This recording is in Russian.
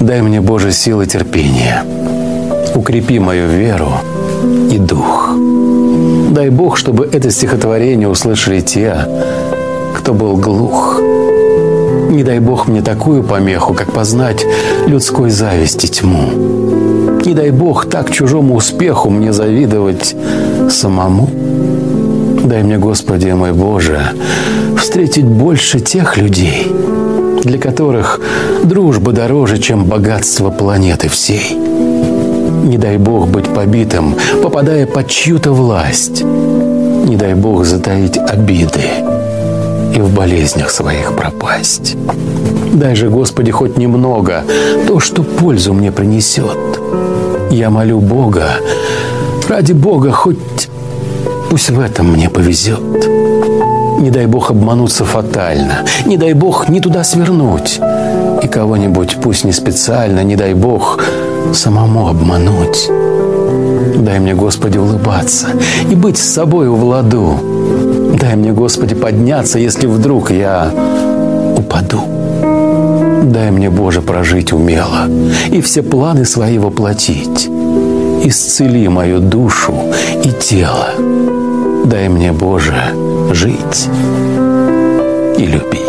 Дай мне, Боже, силы терпения. Укрепи мою веру и дух. Дай Бог, чтобы это стихотворение услышали те, кто был глух. Не дай Бог мне такую помеху, как познать людской зависти тьму. Не дай Бог так чужому успеху мне завидовать самому. Дай мне, Господи мой Боже, встретить больше тех людей, для которых дружба дороже, чем богатство планеты всей. Не дай Бог быть побитым, попадая под чью-то власть. Не дай Бог затаить обиды и в болезнях своих пропасть. Дай же, Господи, хоть немного, то, что пользу мне принесет. Я молю Бога, ради Бога, хоть пусть в этом мне повезет. Не дай Бог обмануться фатально, не дай Бог не туда свернуть. И кого-нибудь, пусть не специально, не дай Бог, самому обмануть. Дай мне, Господи, улыбаться и быть с собой в ладу. Дай мне, Господи, подняться, если вдруг я упаду. Дай мне, Боже, прожить умело и все планы свои воплотить. Исцели мою душу и тело. Дай мне, Боже, жить и любить.